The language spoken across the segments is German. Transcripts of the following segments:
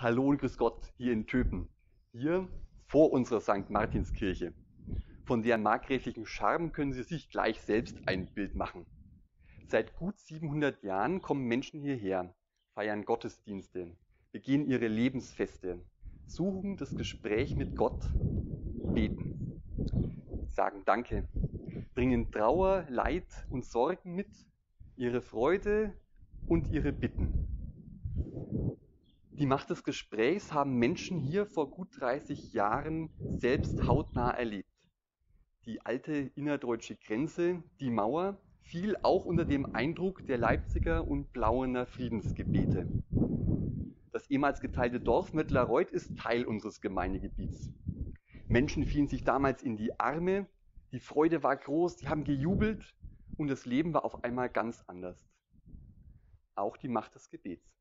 Hallo und grüß Gott hier in Töpen, hier vor unserer St. Martinskirche. Von deren markgräflichen Charme können Sie sich gleich selbst ein Bild machen. Seit gut 700 Jahren kommen Menschen hierher, feiern Gottesdienste, begehen ihre Lebensfeste, suchen das Gespräch mit Gott, beten, sagen Danke, bringen Trauer, Leid und Sorgen mit, ihre Freude und ihre Bitten. Die Macht des Gesprächs haben Menschen hier vor gut 30 Jahren selbst hautnah erlebt. Die alte innerdeutsche Grenze, die Mauer, fiel auch unter dem Eindruck der Leipziger und Blauener Friedensgebete. Das ehemals geteilte Dorf Mittlerreuth ist Teil unseres Gemeindegebiets. Menschen fielen sich damals in die Arme, die Freude war groß, die haben gejubelt und das Leben war auf einmal ganz anders. Auch die Macht des Gebets.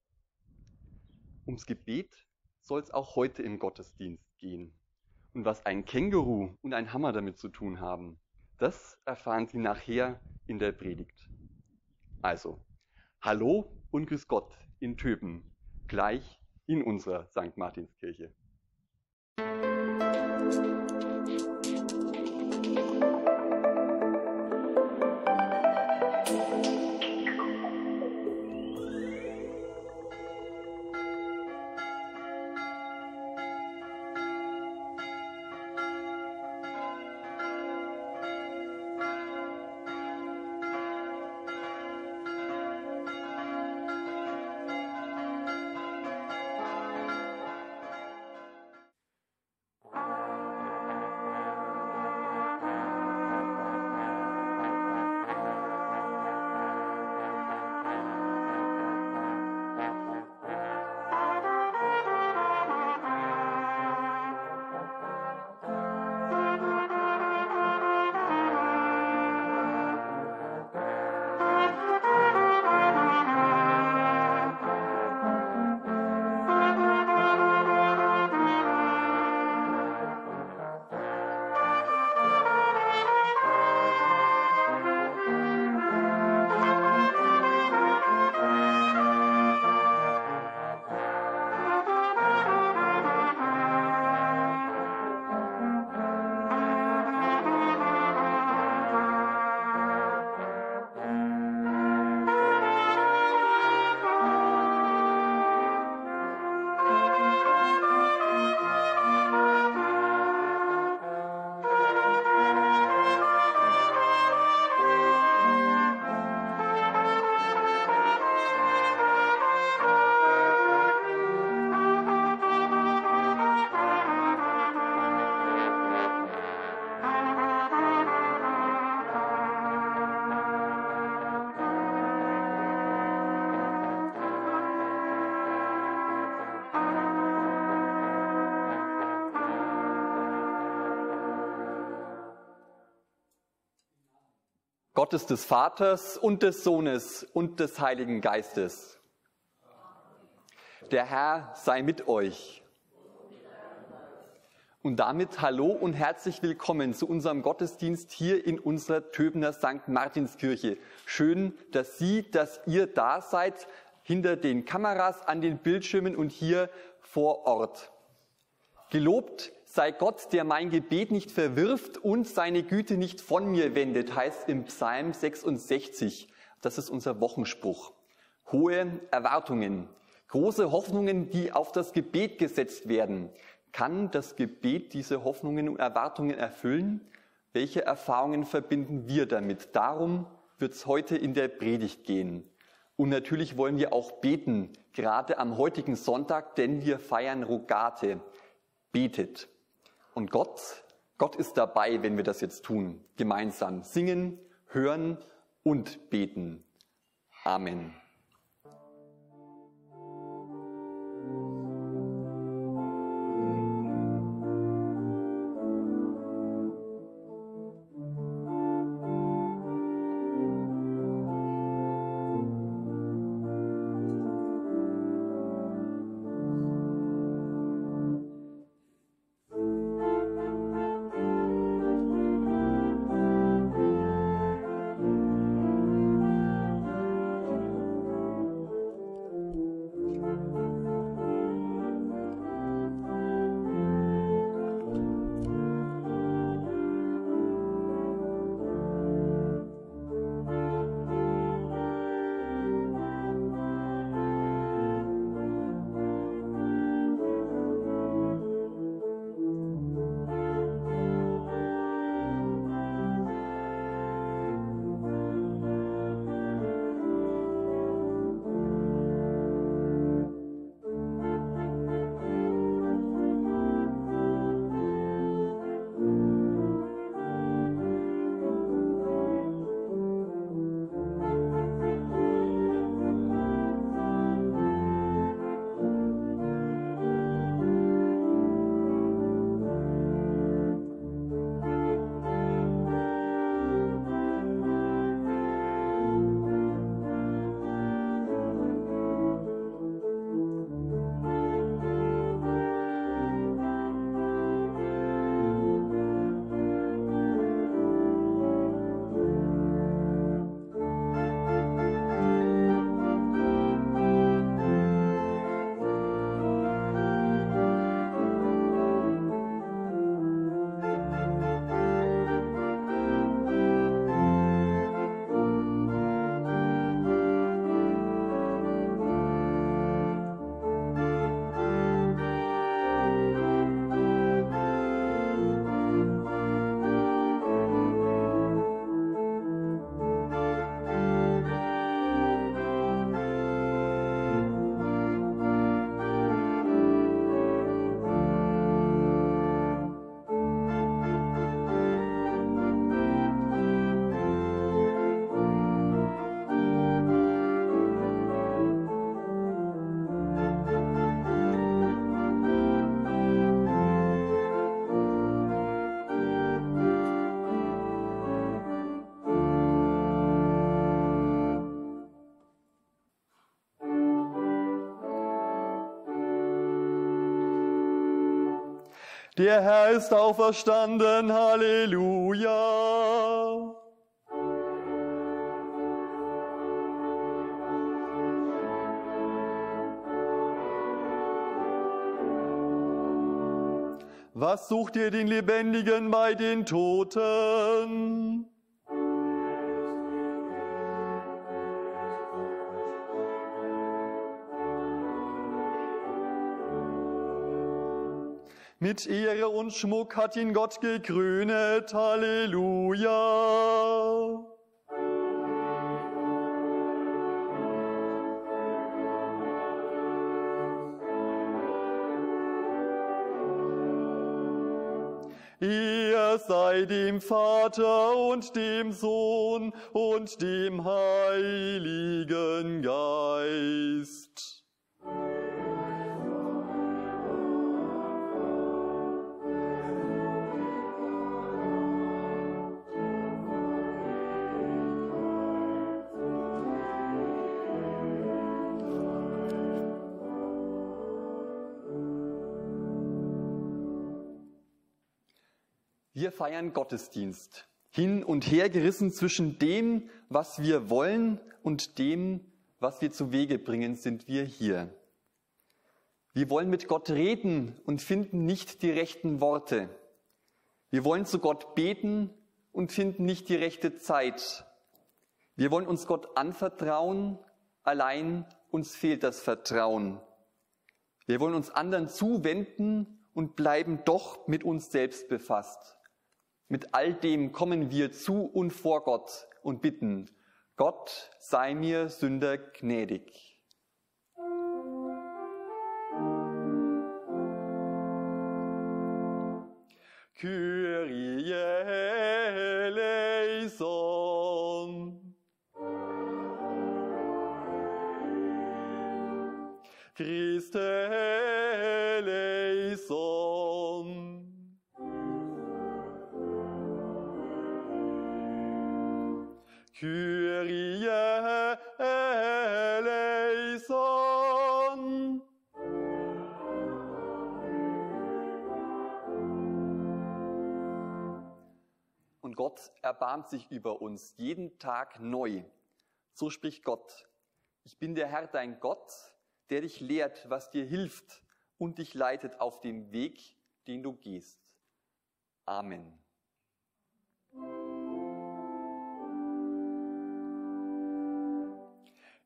Ums Gebet soll es auch heute im Gottesdienst gehen. Und was ein Känguru und ein Hammer damit zu tun haben, das erfahren Sie nachher in der Predigt. Also, hallo und grüß Gott in Töpen, gleich in unserer St. Martinskirche. Gottes des Vaters und des Sohnes und des Heiligen Geistes. Der Herr sei mit euch. Und damit hallo und herzlich willkommen zu unserem Gottesdienst hier in unserer Töbener St. Martinskirche. Schön, dass Sie, dass ihr da seid, hinter den Kameras, an den Bildschirmen und hier vor Ort. Gelobt sei Gott, der mein Gebet nicht verwirft und seine Güte nicht von mir wendet, heißt im Psalm 66. Das ist unser Wochenspruch. Hohe Erwartungen, große Hoffnungen, die auf das Gebet gesetzt werden. Kann das Gebet diese Hoffnungen und Erwartungen erfüllen? Welche Erfahrungen verbinden wir damit? Darum wird es heute in der Predigt gehen. Und natürlich wollen wir auch beten, gerade am heutigen Sonntag, denn wir feiern Rogate. Betet. Und Gott, Gott ist dabei, wenn wir das jetzt tun. Gemeinsam singen, hören und beten. Amen. Der Herr ist auferstanden, Halleluja. Was sucht ihr den Lebendigen bei den Toten? Mit Ehre und Schmuck hat ihn Gott gekrönet. Halleluja. Ihr sei dem Vater und dem Sohn und dem Heiligen Geist. Wir feiern Gottesdienst, hin und her gerissen zwischen dem, was wir wollen und dem, was wir zu Wege bringen, sind wir hier. Wir wollen mit Gott reden und finden nicht die rechten Worte. Wir wollen zu Gott beten und finden nicht die rechte Zeit. Wir wollen uns Gott anvertrauen, allein uns fehlt das Vertrauen. Wir wollen uns anderen zuwenden und bleiben doch mit uns selbst befasst. Mit all dem kommen wir zu und vor Gott und bitten, Gott sei mir Sünder gnädig. Kyrie Und Gott erbarmt sich über uns jeden Tag neu. So spricht Gott. Ich bin der Herr, dein Gott, der dich lehrt, was dir hilft und dich leitet auf dem Weg, den du gehst. Amen.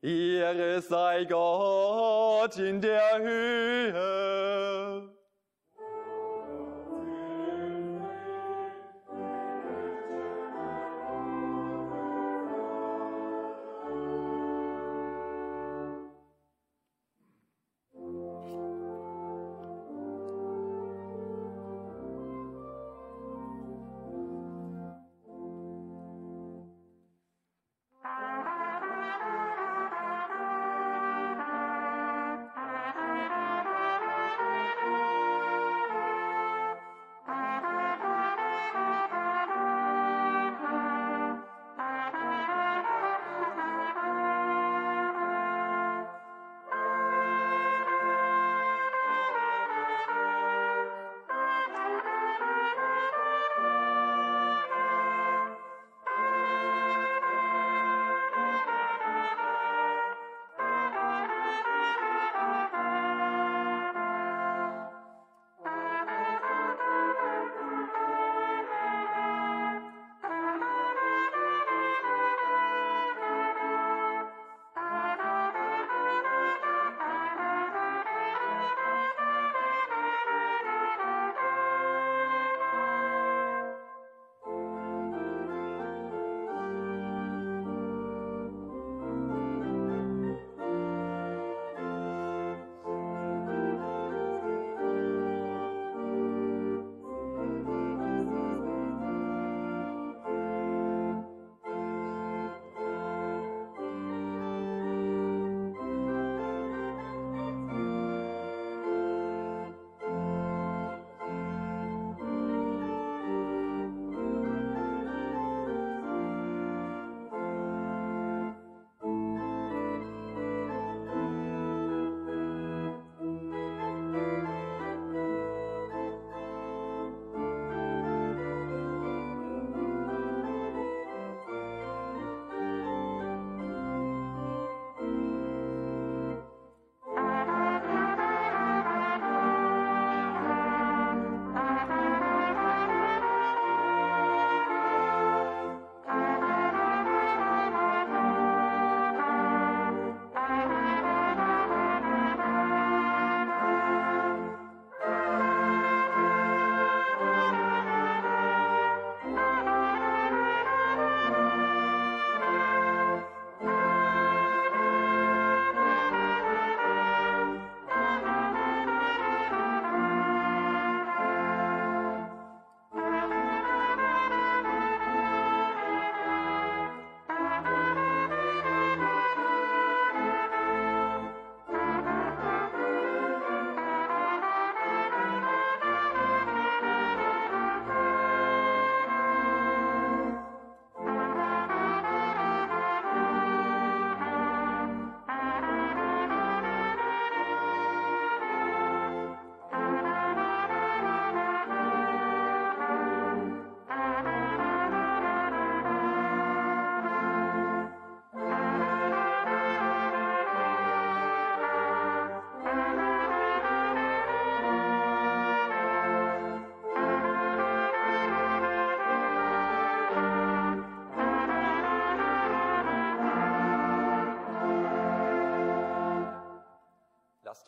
Ehre sei Gott in der Höhe.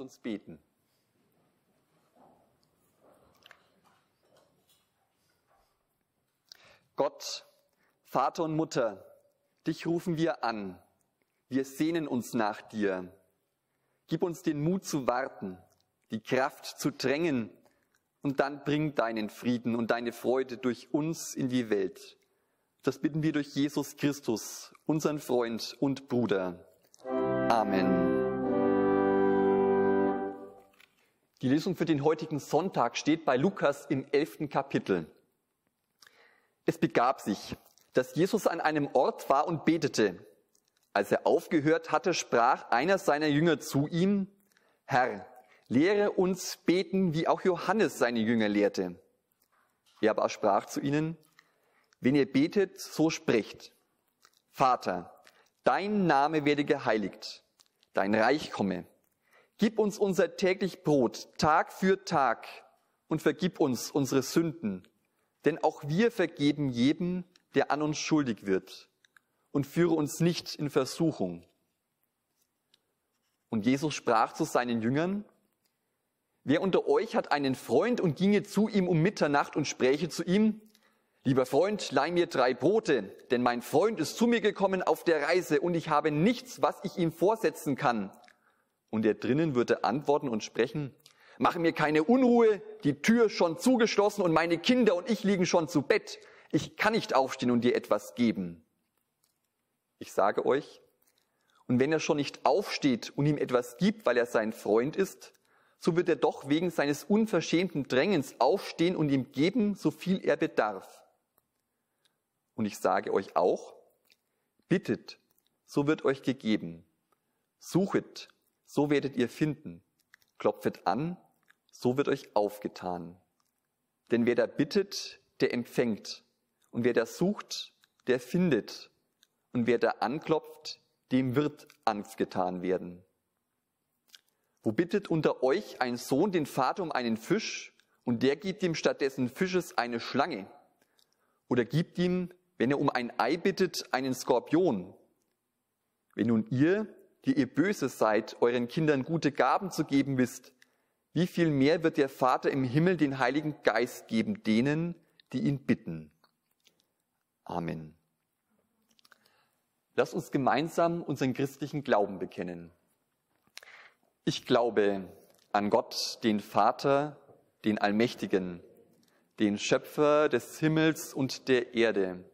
Uns beten. Gott, Vater und Mutter, dich rufen wir an. Wir sehnen uns nach dir. Gib uns den Mut zu warten, die Kraft zu drängen und dann bring deinen Frieden und deine Freude durch uns in die Welt. Das bitten wir durch Jesus Christus, unseren Freund und Bruder. Amen. Die Lesung für den heutigen Sonntag steht bei Lukas im elften Kapitel. Es begab sich, dass Jesus an einem Ort war und betete. Als er aufgehört hatte, sprach einer seiner Jünger zu ihm, Herr, lehre uns beten, wie auch Johannes seine Jünger lehrte. Er aber sprach zu ihnen, wenn ihr betet, so spricht, Vater, dein Name werde geheiligt, dein Reich komme. Gib uns unser täglich Brot Tag für Tag und vergib uns unsere Sünden, denn auch wir vergeben jedem, der an uns schuldig wird, und führe uns nicht in Versuchung. Und Jesus sprach zu seinen Jüngern, Wer unter euch hat einen Freund und ginge zu ihm um Mitternacht und spräche zu ihm, Lieber Freund, leih mir drei Brote, denn mein Freund ist zu mir gekommen auf der Reise und ich habe nichts, was ich ihm vorsetzen kann. Und er drinnen würde antworten und sprechen, Mache mir keine Unruhe, die Tür schon zugeschlossen und meine Kinder und ich liegen schon zu Bett. Ich kann nicht aufstehen und dir etwas geben. Ich sage euch, und wenn er schon nicht aufsteht und ihm etwas gibt, weil er sein Freund ist, so wird er doch wegen seines unverschämten Drängens aufstehen und ihm geben, so viel er bedarf. Und ich sage euch auch, bittet, so wird euch gegeben. Suchet, so werdet ihr finden. Klopfet an, so wird euch aufgetan. Denn wer da bittet, der empfängt. Und wer da sucht, der findet. Und wer da anklopft, dem wird Angst getan werden. Wo bittet unter euch ein Sohn den Vater um einen Fisch und der gibt ihm stattdessen Fisches eine Schlange? Oder gibt ihm, wenn er um ein Ei bittet, einen Skorpion? Wenn nun ihr, die ihr böse seid, euren Kindern gute Gaben zu geben wisst, wie viel mehr wird der Vater im Himmel den Heiligen Geist geben denen, die ihn bitten. Amen. Lass uns gemeinsam unseren christlichen Glauben bekennen. Ich glaube an Gott, den Vater, den Allmächtigen, den Schöpfer des Himmels und der Erde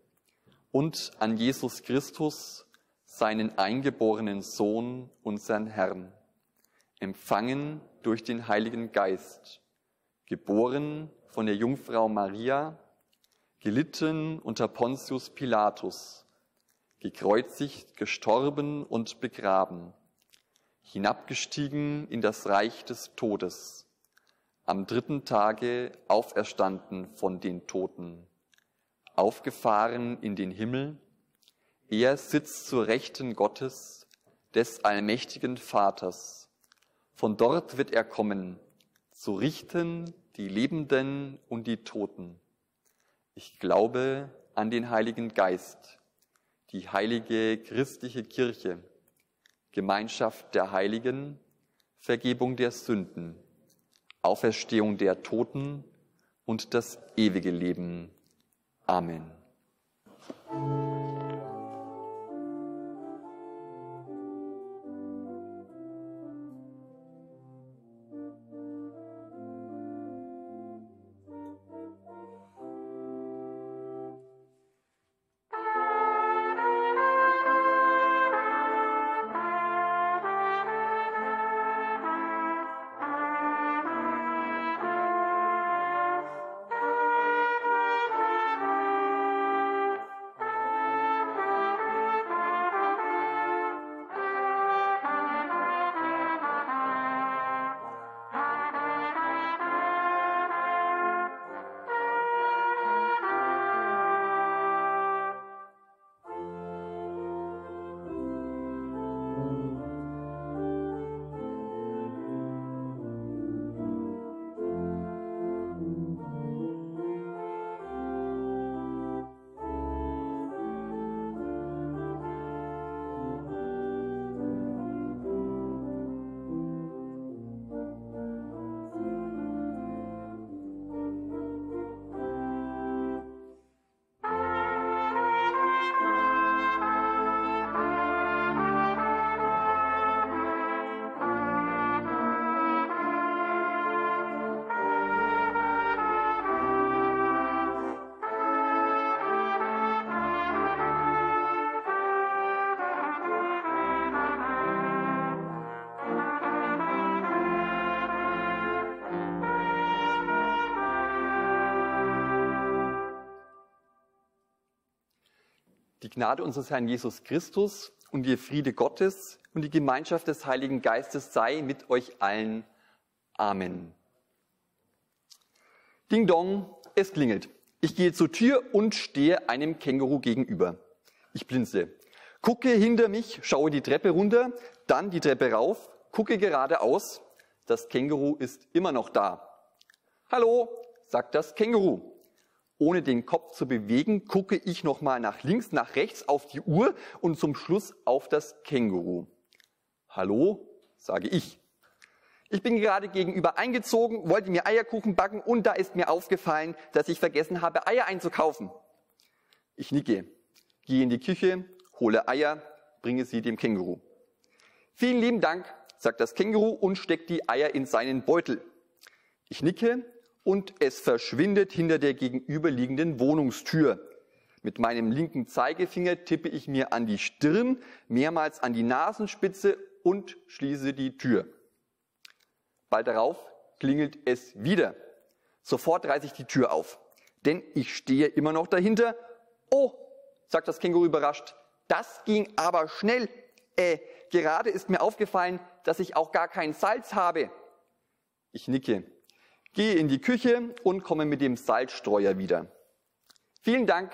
und an Jesus Christus, seinen eingeborenen Sohn, unseren Herrn, empfangen durch den Heiligen Geist, geboren von der Jungfrau Maria, gelitten unter Pontius Pilatus, gekreuzigt, gestorben und begraben, hinabgestiegen in das Reich des Todes, am dritten Tage auferstanden von den Toten, aufgefahren in den Himmel, er sitzt zur Rechten Gottes, des allmächtigen Vaters. Von dort wird er kommen, zu richten die Lebenden und die Toten. Ich glaube an den Heiligen Geist, die heilige christliche Kirche, Gemeinschaft der Heiligen, Vergebung der Sünden, Auferstehung der Toten und das ewige Leben. Amen. Die Gnade unseres Herrn Jesus Christus und die Friede Gottes und die Gemeinschaft des Heiligen Geistes sei mit euch allen. Amen. Ding dong, es klingelt. Ich gehe zur Tür und stehe einem Känguru gegenüber. Ich blinze. Gucke hinter mich, schaue die Treppe runter, dann die Treppe rauf, gucke geradeaus. Das Känguru ist immer noch da. Hallo, sagt das Känguru. Ohne den Kopf zu bewegen, gucke ich nochmal nach links, nach rechts auf die Uhr und zum Schluss auf das Känguru. Hallo, sage ich. Ich bin gerade gegenüber eingezogen, wollte mir Eierkuchen backen und da ist mir aufgefallen, dass ich vergessen habe, Eier einzukaufen. Ich nicke, gehe in die Küche, hole Eier, bringe sie dem Känguru. Vielen lieben Dank, sagt das Känguru und steckt die Eier in seinen Beutel. Ich nicke und es verschwindet hinter der gegenüberliegenden Wohnungstür. Mit meinem linken Zeigefinger tippe ich mir an die Stirn, mehrmals an die Nasenspitze und schließe die Tür. Bald darauf klingelt es wieder. Sofort reiße ich die Tür auf, denn ich stehe immer noch dahinter. Oh, sagt das Känguru überrascht, das ging aber schnell. Äh, gerade ist mir aufgefallen, dass ich auch gar kein Salz habe. Ich nicke, gehe in die Küche und komme mit dem Salzstreuer wieder. Vielen Dank.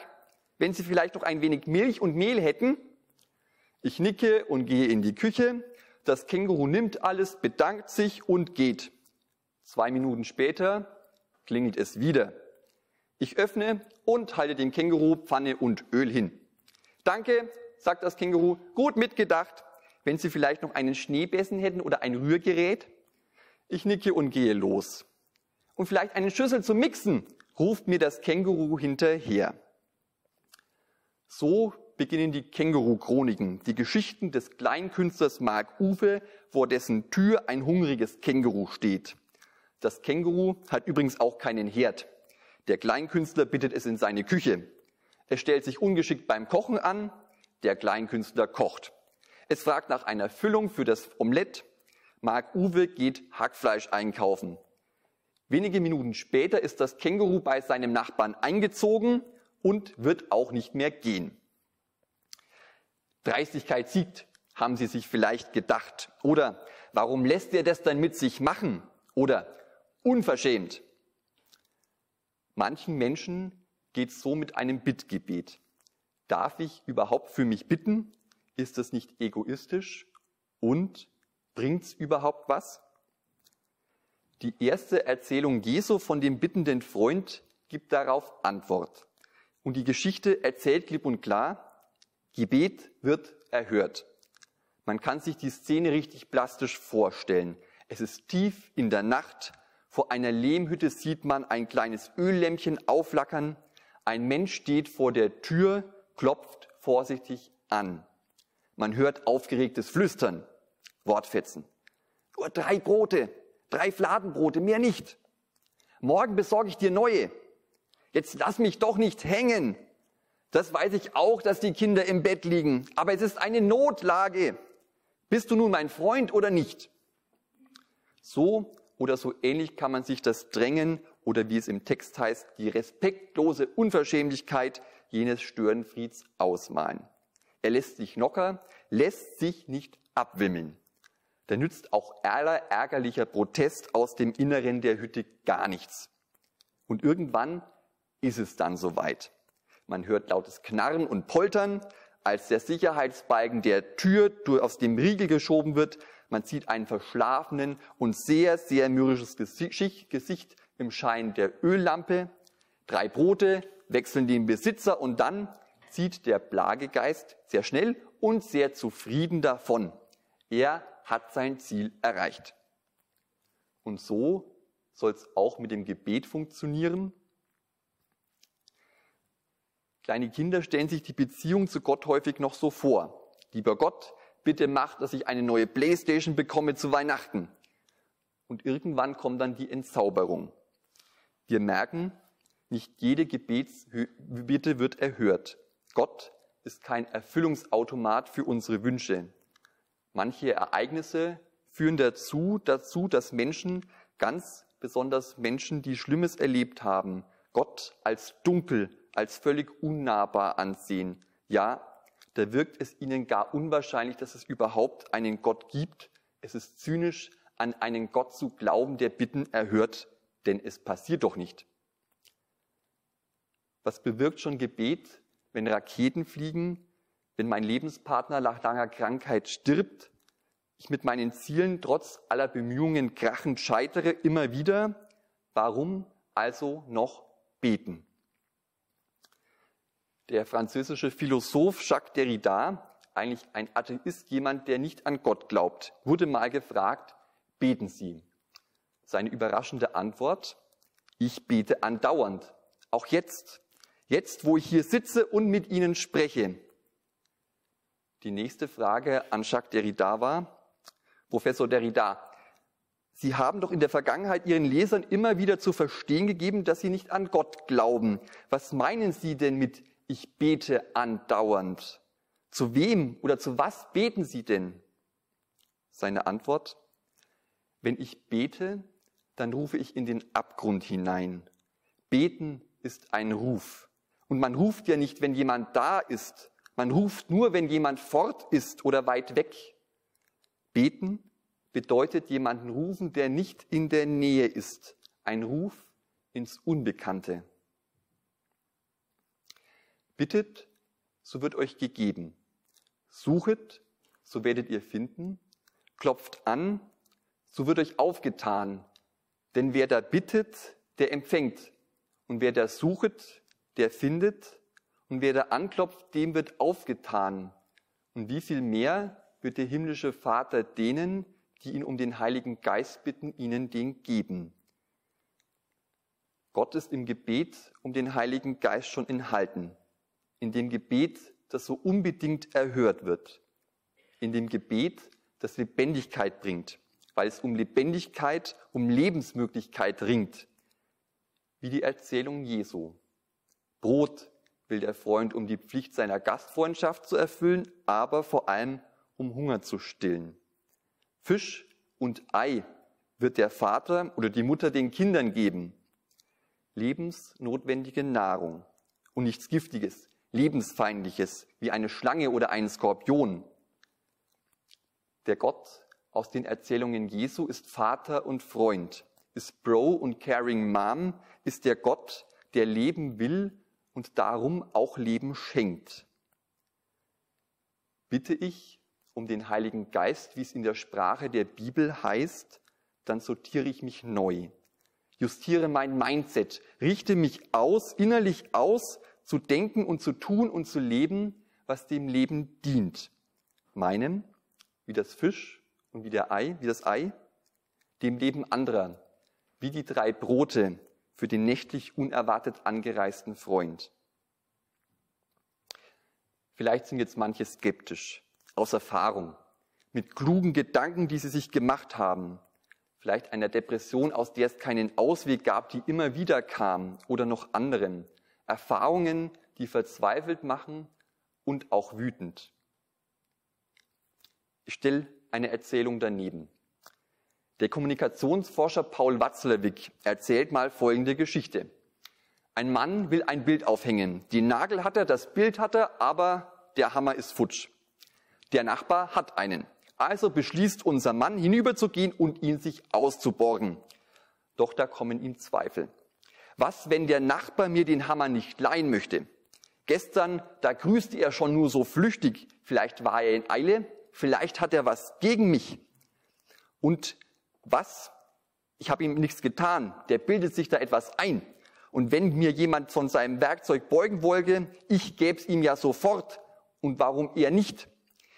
Wenn Sie vielleicht noch ein wenig Milch und Mehl hätten. Ich nicke und gehe in die Küche, das Känguru nimmt alles, bedankt sich und geht. Zwei Minuten später klingelt es wieder. Ich öffne und halte dem Känguru Pfanne und Öl hin. Danke, sagt das Känguru, gut mitgedacht. Wenn Sie vielleicht noch einen Schneebessen hätten oder ein Rührgerät. Ich nicke und gehe los. Und vielleicht einen Schüssel zum Mixen, ruft mir das Känguru hinterher. So beginnen die Känguru-Chroniken, die Geschichten des Kleinkünstlers Mark Uwe, vor dessen Tür ein hungriges Känguru steht. Das Känguru hat übrigens auch keinen Herd. Der Kleinkünstler bittet es in seine Küche. Es stellt sich ungeschickt beim Kochen an. Der Kleinkünstler kocht. Es fragt nach einer Füllung für das Omelett. Mark Uwe geht Hackfleisch einkaufen. Wenige Minuten später ist das Känguru bei seinem Nachbarn eingezogen und wird auch nicht mehr gehen. Dreistigkeit siegt, haben sie sich vielleicht gedacht. Oder warum lässt er das dann mit sich machen? Oder unverschämt. Manchen Menschen geht es so mit einem Bittgebet. Darf ich überhaupt für mich bitten? Ist das nicht egoistisch? Und bringt es überhaupt was? Die erste Erzählung Jesu von dem bittenden Freund gibt darauf Antwort. Und die Geschichte erzählt klipp und klar, Gebet wird erhört. Man kann sich die Szene richtig plastisch vorstellen. Es ist tief in der Nacht. Vor einer Lehmhütte sieht man ein kleines Öllämpchen auflackern. Ein Mensch steht vor der Tür, klopft vorsichtig an. Man hört aufgeregtes Flüstern, Wortfetzen. Nur drei Brote, drei Fladenbrote, mehr nicht. Morgen besorge ich dir neue. Jetzt lass mich doch nicht hängen. Das weiß ich auch, dass die Kinder im Bett liegen. Aber es ist eine Notlage. Bist du nun mein Freund oder nicht? So oder so ähnlich kann man sich das Drängen oder wie es im Text heißt, die respektlose Unverschämlichkeit jenes Störenfrieds ausmalen. Er lässt sich locker, lässt sich nicht abwimmeln. Da nützt auch ärgerlicher Protest aus dem Inneren der Hütte gar nichts. Und irgendwann ist es dann soweit. Man hört lautes Knarren und Poltern, als der Sicherheitsbalken der Tür aus dem Riegel geschoben wird. Man sieht einen verschlafenen und sehr, sehr mürrisches Gesicht im Schein der Öllampe. Drei Brote wechseln den Besitzer und dann zieht der Plagegeist sehr schnell und sehr zufrieden davon. Er hat sein Ziel erreicht. Und so soll es auch mit dem Gebet funktionieren. Kleine Kinder stellen sich die Beziehung zu Gott häufig noch so vor. Lieber Gott, bitte mach, dass ich eine neue Playstation bekomme zu Weihnachten. Und irgendwann kommt dann die Entzauberung. Wir merken, nicht jede Gebetsbitte wird erhört. Gott ist kein Erfüllungsautomat für unsere Wünsche. Manche Ereignisse führen dazu, dazu, dass Menschen, ganz besonders Menschen, die Schlimmes erlebt haben, Gott als dunkel als völlig unnahbar ansehen, Ja, da wirkt es ihnen gar unwahrscheinlich, dass es überhaupt einen Gott gibt. Es ist zynisch, an einen Gott zu glauben, der Bitten erhört, denn es passiert doch nicht. Was bewirkt schon Gebet, wenn Raketen fliegen, wenn mein Lebenspartner nach langer Krankheit stirbt, ich mit meinen Zielen trotz aller Bemühungen krachend scheitere immer wieder? Warum also noch beten? Der französische Philosoph Jacques Derrida, eigentlich ein Atheist, jemand, der nicht an Gott glaubt, wurde mal gefragt, beten Sie? Seine überraschende Antwort, ich bete andauernd, auch jetzt, jetzt, wo ich hier sitze und mit Ihnen spreche. Die nächste Frage an Jacques Derrida war, Professor Derrida, Sie haben doch in der Vergangenheit Ihren Lesern immer wieder zu verstehen gegeben, dass Sie nicht an Gott glauben. Was meinen Sie denn mit ich bete andauernd? Zu wem oder zu was beten Sie denn? Seine Antwort, wenn ich bete, dann rufe ich in den Abgrund hinein. Beten ist ein Ruf. Und man ruft ja nicht, wenn jemand da ist. Man ruft nur, wenn jemand fort ist oder weit weg. Beten bedeutet jemanden rufen, der nicht in der Nähe ist. Ein Ruf ins Unbekannte. Bittet, so wird euch gegeben. Suchet, so werdet ihr finden. Klopft an, so wird euch aufgetan. Denn wer da bittet, der empfängt. Und wer da suchet, der findet. Und wer da anklopft, dem wird aufgetan. Und wie viel mehr wird der himmlische Vater denen, die ihn um den Heiligen Geist bitten, ihnen den geben. Gott ist im Gebet um den Heiligen Geist schon enthalten. In dem Gebet, das so unbedingt erhört wird. In dem Gebet, das Lebendigkeit bringt weil es um Lebendigkeit, um Lebensmöglichkeit ringt. Wie die Erzählung Jesu. Brot will der Freund, um die Pflicht seiner Gastfreundschaft zu erfüllen, aber vor allem um Hunger zu stillen. Fisch und Ei wird der Vater oder die Mutter den Kindern geben. Lebensnotwendige Nahrung und nichts Giftiges, Lebensfeindliches wie eine Schlange oder einen Skorpion. Der Gott aus den Erzählungen Jesu ist Vater und Freund, ist Bro und Caring Mom, ist der Gott, der Leben will und darum auch Leben schenkt. Bitte ich um den Heiligen Geist, wie es in der Sprache der Bibel heißt, dann sortiere ich mich neu, justiere mein Mindset, richte mich aus, innerlich aus, zu denken und zu tun und zu leben, was dem Leben dient. Meinem, wie das Fisch und wie, der Ei, wie das Ei, dem Leben anderer, wie die drei Brote für den nächtlich unerwartet angereisten Freund. Vielleicht sind jetzt manche skeptisch, aus Erfahrung, mit klugen Gedanken, die sie sich gemacht haben, vielleicht einer Depression, aus der es keinen Ausweg gab, die immer wieder kam, oder noch anderen, Erfahrungen, die verzweifelt machen und auch wütend. Ich stelle eine Erzählung daneben. Der Kommunikationsforscher Paul Watzlawick erzählt mal folgende Geschichte. Ein Mann will ein Bild aufhängen. Den Nagel hat er, das Bild hat er, aber der Hammer ist futsch. Der Nachbar hat einen. Also beschließt unser Mann hinüberzugehen und ihn sich auszuborgen. Doch da kommen ihm Zweifel. Was, wenn der Nachbar mir den Hammer nicht leihen möchte? Gestern, da grüßte er schon nur so flüchtig. Vielleicht war er in Eile, vielleicht hat er was gegen mich. Und was? Ich habe ihm nichts getan. Der bildet sich da etwas ein. Und wenn mir jemand von seinem Werkzeug beugen wollte, ich gäbe es ihm ja sofort. Und warum er nicht?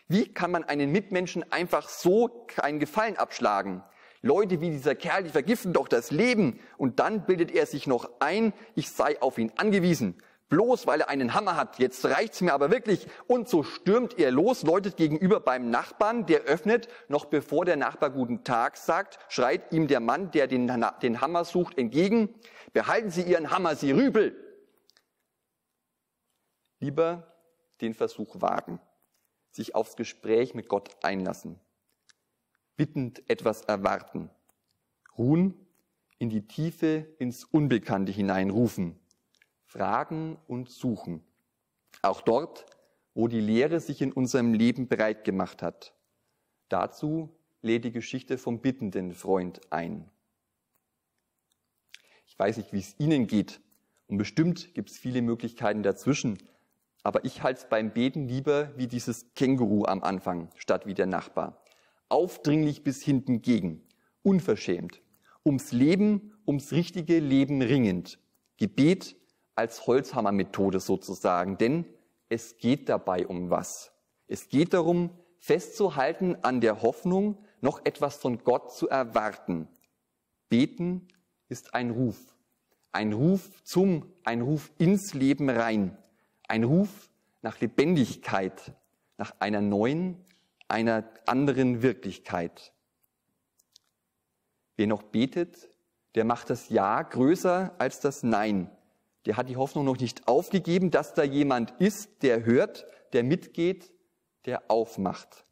Wie kann man einen Mitmenschen einfach so keinen Gefallen abschlagen? Leute wie dieser Kerl, die vergiften doch das Leben. Und dann bildet er sich noch ein, ich sei auf ihn angewiesen bloß weil er einen Hammer hat. Jetzt reicht's mir aber wirklich. Und so stürmt er los, läutet gegenüber beim Nachbarn, der öffnet, noch bevor der Nachbar guten Tag sagt, schreit ihm der Mann, der den, den Hammer sucht, entgegen, behalten Sie Ihren Hammer, Sie Rübel. Lieber den Versuch wagen, sich aufs Gespräch mit Gott einlassen, bittend etwas erwarten, ruhen, in die Tiefe, ins Unbekannte hineinrufen, fragen und suchen. Auch dort, wo die Lehre sich in unserem Leben breit gemacht hat. Dazu lädt die Geschichte vom bittenden Freund ein. Ich weiß nicht, wie es Ihnen geht. Und bestimmt gibt es viele Möglichkeiten dazwischen. Aber ich halte es beim Beten lieber wie dieses Känguru am Anfang, statt wie der Nachbar. Aufdringlich bis hinten gegen, unverschämt, ums Leben, ums richtige Leben ringend. Gebet als Holzhammermethode sozusagen, denn es geht dabei um was. Es geht darum, festzuhalten an der Hoffnung, noch etwas von Gott zu erwarten. Beten ist ein Ruf. Ein Ruf zum, ein Ruf ins Leben rein. Ein Ruf nach Lebendigkeit, nach einer neuen, einer anderen Wirklichkeit. Wer noch betet, der macht das Ja größer als das Nein. Der hat die Hoffnung noch nicht aufgegeben, dass da jemand ist, der hört, der mitgeht, der aufmacht.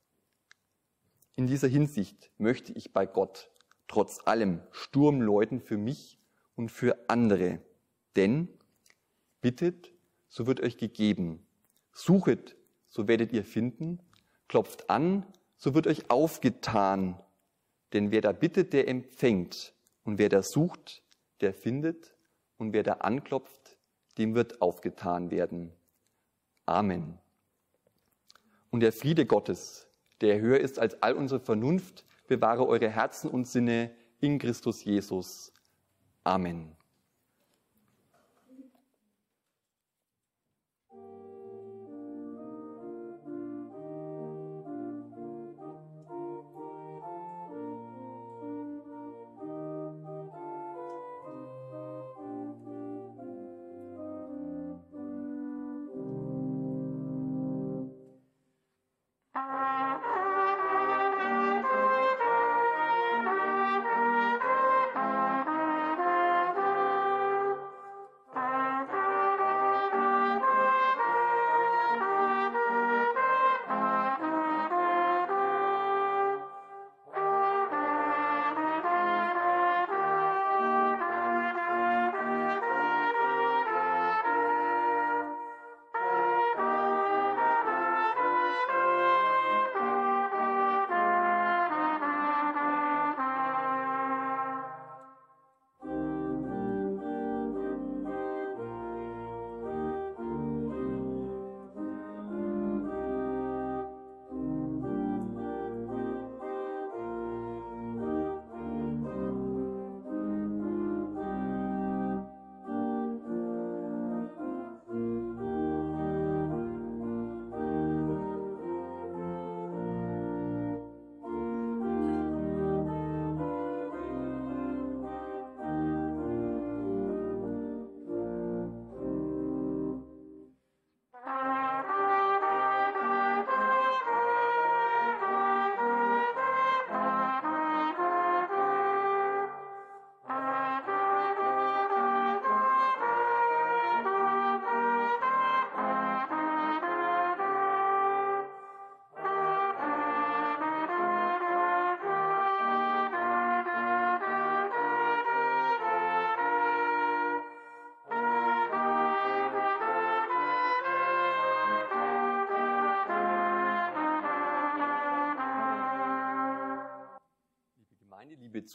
In dieser Hinsicht möchte ich bei Gott trotz allem Sturm läuten für mich und für andere. Denn bittet, so wird euch gegeben. Suchet, so werdet ihr finden. Klopft an, so wird euch aufgetan. Denn wer da bittet, der empfängt. Und wer da sucht, der findet. Und wer da anklopft, dem wird aufgetan werden. Amen. Und der Friede Gottes, der höher ist als all unsere Vernunft, bewahre eure Herzen und Sinne in Christus Jesus. Amen.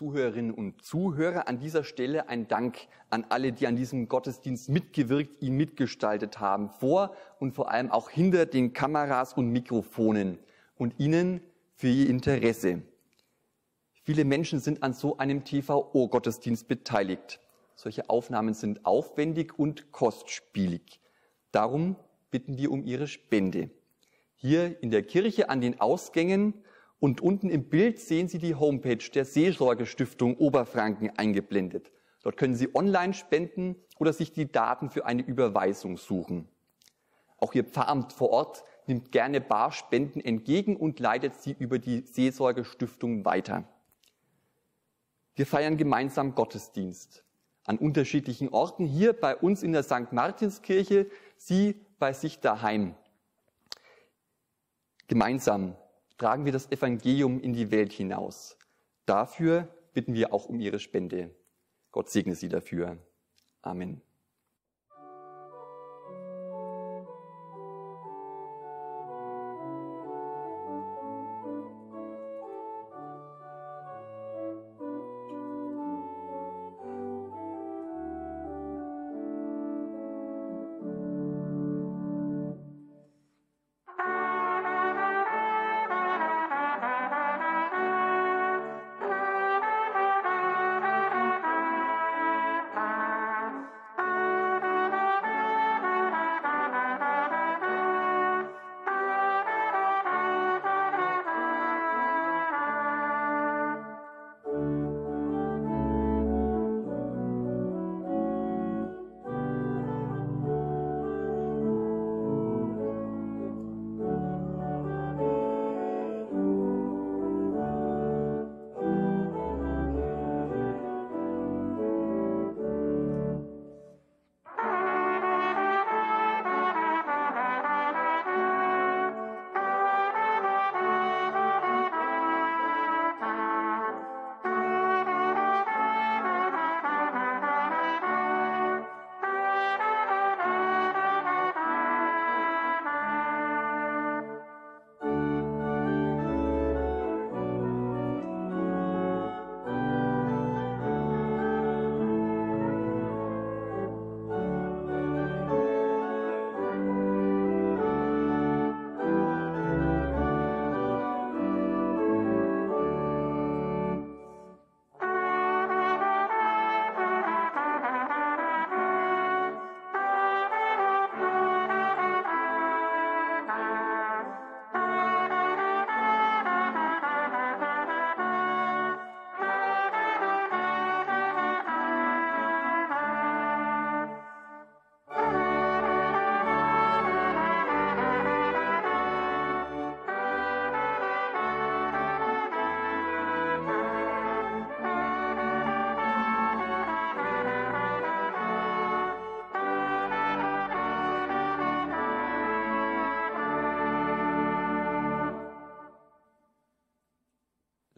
Zuhörerinnen und Zuhörer, an dieser Stelle ein Dank an alle, die an diesem Gottesdienst mitgewirkt, ihn mitgestaltet haben, vor und vor allem auch hinter den Kameras und Mikrofonen und Ihnen für Ihr Interesse. Viele Menschen sind an so einem TVO-Gottesdienst beteiligt. Solche Aufnahmen sind aufwendig und kostspielig. Darum bitten wir um Ihre Spende. Hier in der Kirche an den Ausgängen und unten im Bild sehen Sie die Homepage der Seelsorgestiftung Oberfranken eingeblendet. Dort können Sie online spenden oder sich die Daten für eine Überweisung suchen. Auch Ihr Pfarramt vor Ort nimmt gerne Barspenden entgegen und leitet sie über die Seelsorgestiftung weiter. Wir feiern gemeinsam Gottesdienst an unterschiedlichen Orten, hier bei uns in der St. Martinskirche, Sie bei sich daheim. Gemeinsam tragen wir das Evangelium in die Welt hinaus. Dafür bitten wir auch um Ihre Spende. Gott segne Sie dafür. Amen.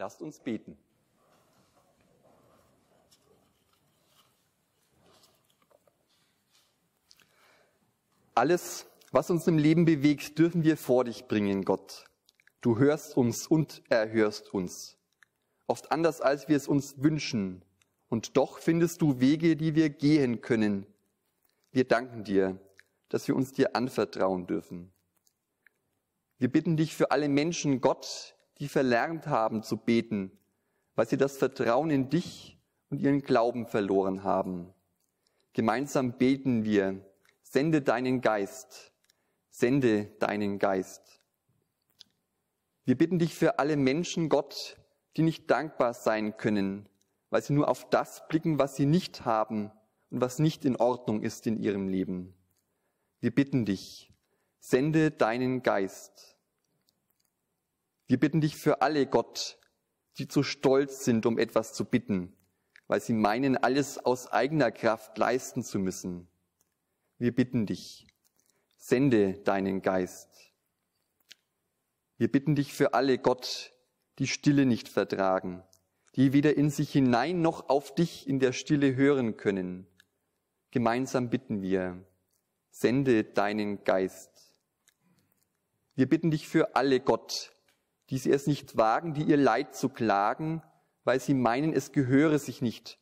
Lasst uns beten. Alles, was uns im Leben bewegt, dürfen wir vor dich bringen, Gott. Du hörst uns und erhörst uns. Oft anders, als wir es uns wünschen. Und doch findest du Wege, die wir gehen können. Wir danken dir, dass wir uns dir anvertrauen dürfen. Wir bitten dich für alle Menschen, Gott, die verlernt haben zu beten, weil sie das Vertrauen in dich und ihren Glauben verloren haben. Gemeinsam beten wir, sende deinen Geist, sende deinen Geist. Wir bitten dich für alle Menschen, Gott, die nicht dankbar sein können, weil sie nur auf das blicken, was sie nicht haben und was nicht in Ordnung ist in ihrem Leben. Wir bitten dich, sende deinen Geist. Wir bitten dich für alle, Gott, die zu stolz sind, um etwas zu bitten, weil sie meinen, alles aus eigener Kraft leisten zu müssen. Wir bitten dich, sende deinen Geist. Wir bitten dich für alle, Gott, die Stille nicht vertragen, die weder in sich hinein noch auf dich in der Stille hören können. Gemeinsam bitten wir, sende deinen Geist. Wir bitten dich für alle, Gott, die sie es nicht wagen, die ihr Leid zu klagen, weil sie meinen, es gehöre sich nicht,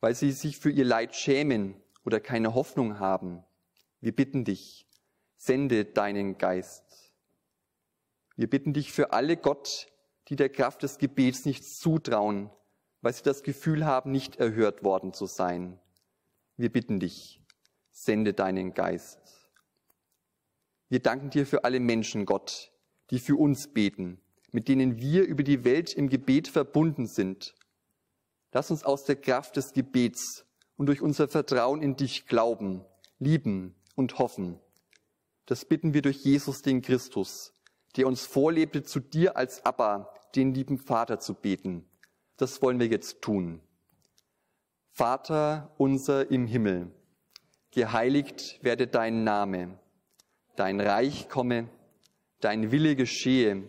weil sie sich für ihr Leid schämen oder keine Hoffnung haben. Wir bitten dich, sende deinen Geist. Wir bitten dich für alle Gott, die der Kraft des Gebets nichts zutrauen, weil sie das Gefühl haben, nicht erhört worden zu sein. Wir bitten dich, sende deinen Geist. Wir danken dir für alle Menschen, Gott, die für uns beten, mit denen wir über die Welt im Gebet verbunden sind. Lass uns aus der Kraft des Gebets und durch unser Vertrauen in dich glauben, lieben und hoffen. Das bitten wir durch Jesus den Christus, der uns vorlebte, zu dir als Abba, den lieben Vater zu beten. Das wollen wir jetzt tun. Vater unser im Himmel, geheiligt werde dein Name, dein Reich komme, dein Wille geschehe,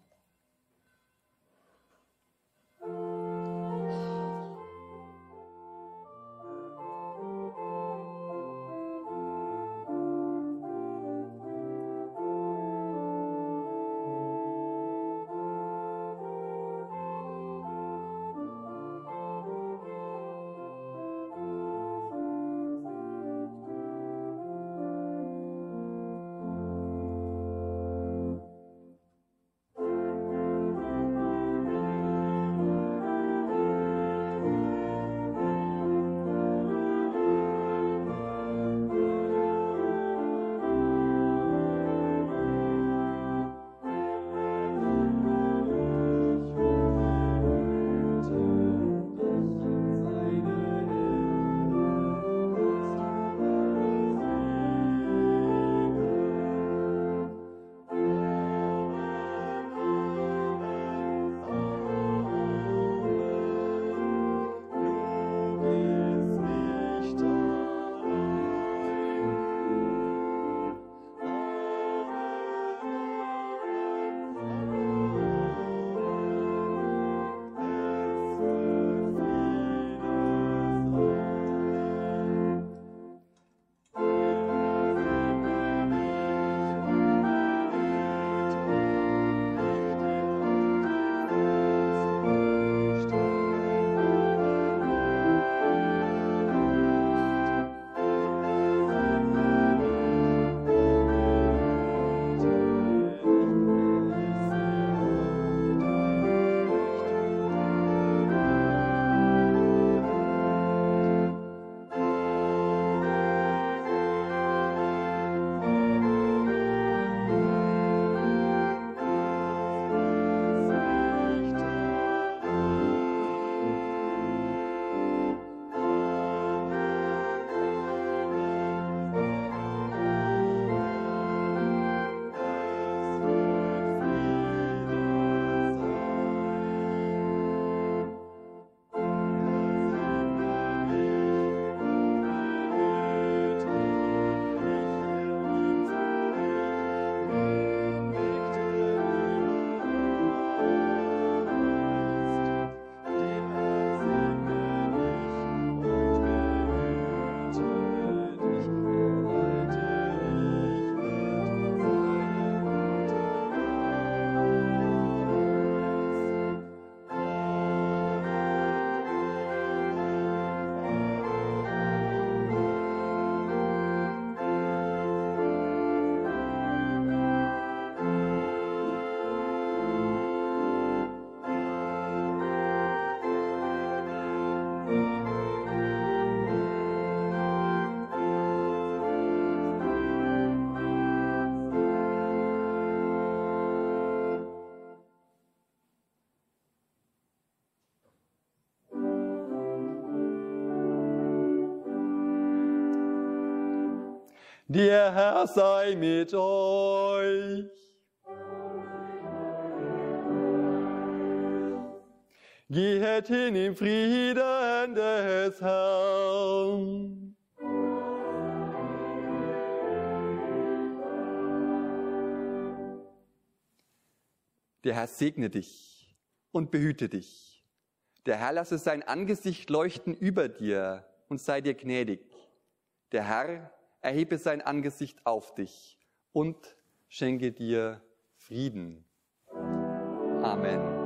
Der Herr sei mit euch. Gehet hin im Frieden des Herrn. Der Herr segne dich und behüte dich. Der Herr lasse sein Angesicht leuchten über dir und sei dir gnädig. Der Herr erhebe sein Angesicht auf dich und schenke dir Frieden. Amen.